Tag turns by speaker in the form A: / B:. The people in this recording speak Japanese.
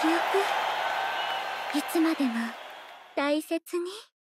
A: 記憶？いつまでも大切に。